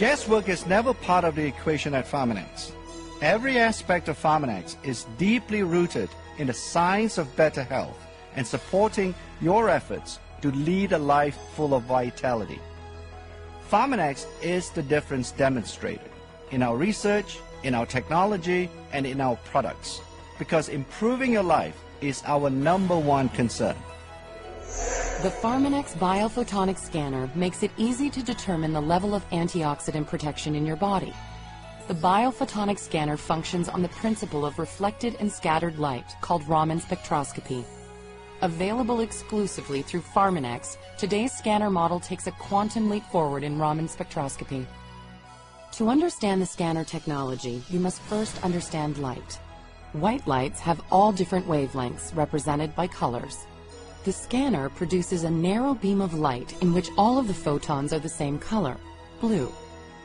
Guesswork is never part of the equation at Pharmanex. Every aspect of Pharmanex is deeply rooted in the science of better health and supporting your efforts to lead a life full of vitality. Pharmanex is the difference demonstrated in our research, in our technology, and in our products because improving your life is our number one concern. The Pharmanex Biophotonic Scanner makes it easy to determine the level of antioxidant protection in your body. The Biophotonic Scanner functions on the principle of reflected and scattered light, called Raman spectroscopy. Available exclusively through Pharmanex, today's scanner model takes a quantum leap forward in Raman spectroscopy. To understand the scanner technology, you must first understand light. White lights have all different wavelengths represented by colors. The scanner produces a narrow beam of light in which all of the photons are the same color, blue,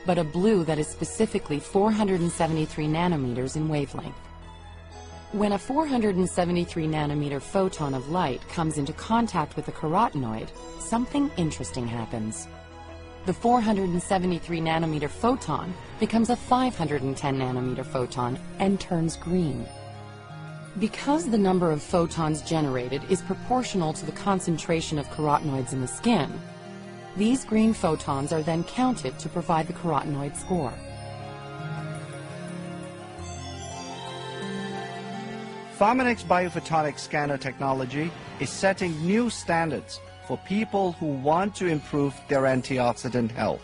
but a blue that is specifically 473 nanometers in wavelength. When a 473 nanometer photon of light comes into contact with a carotenoid, something interesting happens. The 473 nanometer photon becomes a 510 nanometer photon and turns green. Because the number of photons generated is proportional to the concentration of carotenoids in the skin, these green photons are then counted to provide the carotenoid score. Pharmanex Biophotonic Scanner technology is setting new standards for people who want to improve their antioxidant health.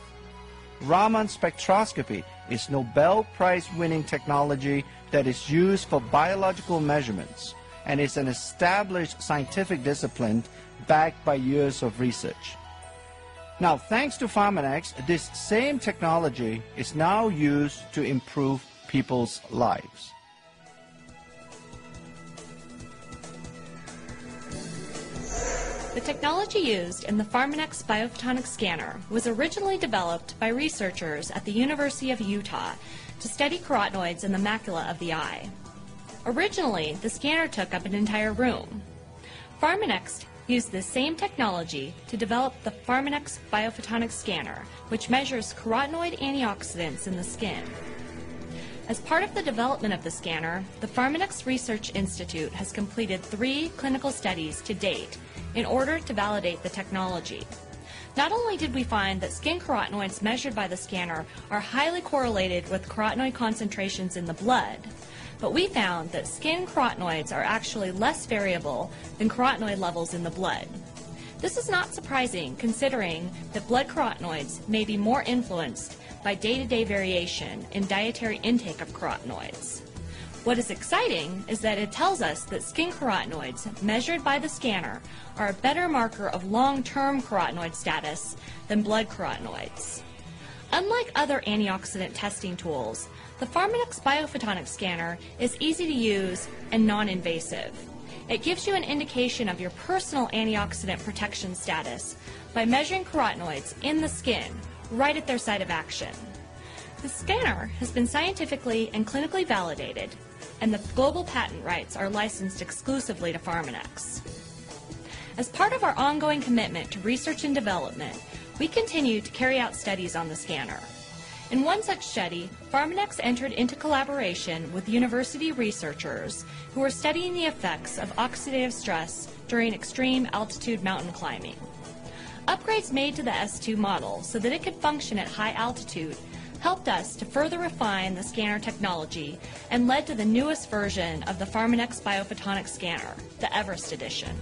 Raman spectroscopy is Nobel Prize winning technology that is used for biological measurements and is an established scientific discipline backed by years of research. Now, thanks to Pharmanex, this same technology is now used to improve people's lives. The technology used in the Pharmanex biophotonic scanner was originally developed by researchers at the University of Utah to study carotenoids in the macula of the eye. Originally, the scanner took up an entire room. Pharmanex used the same technology to develop the Pharmanex biophotonic scanner, which measures carotenoid antioxidants in the skin. As part of the development of the scanner, the Pharmanex Research Institute has completed three clinical studies to date in order to validate the technology. Not only did we find that skin carotenoids measured by the scanner are highly correlated with carotenoid concentrations in the blood, but we found that skin carotenoids are actually less variable than carotenoid levels in the blood. This is not surprising considering that blood carotenoids may be more influenced by day-to-day variation in dietary intake of carotenoids. What is exciting is that it tells us that skin carotenoids measured by the scanner are a better marker of long-term carotenoid status than blood carotenoids. Unlike other antioxidant testing tools, the Pharmanex biophotonic scanner is easy to use and non-invasive. It gives you an indication of your personal antioxidant protection status by measuring carotenoids in the skin right at their site of action. The scanner has been scientifically and clinically validated and the global patent rights are licensed exclusively to Pharmanex. As part of our ongoing commitment to research and development, we continue to carry out studies on the scanner. In one such study, Pharmanex entered into collaboration with university researchers who are studying the effects of oxidative stress during extreme altitude mountain climbing. Upgrades made to the S2 model so that it could function at high altitude helped us to further refine the scanner technology and led to the newest version of the Pharmanex biophotonic scanner, the Everest edition.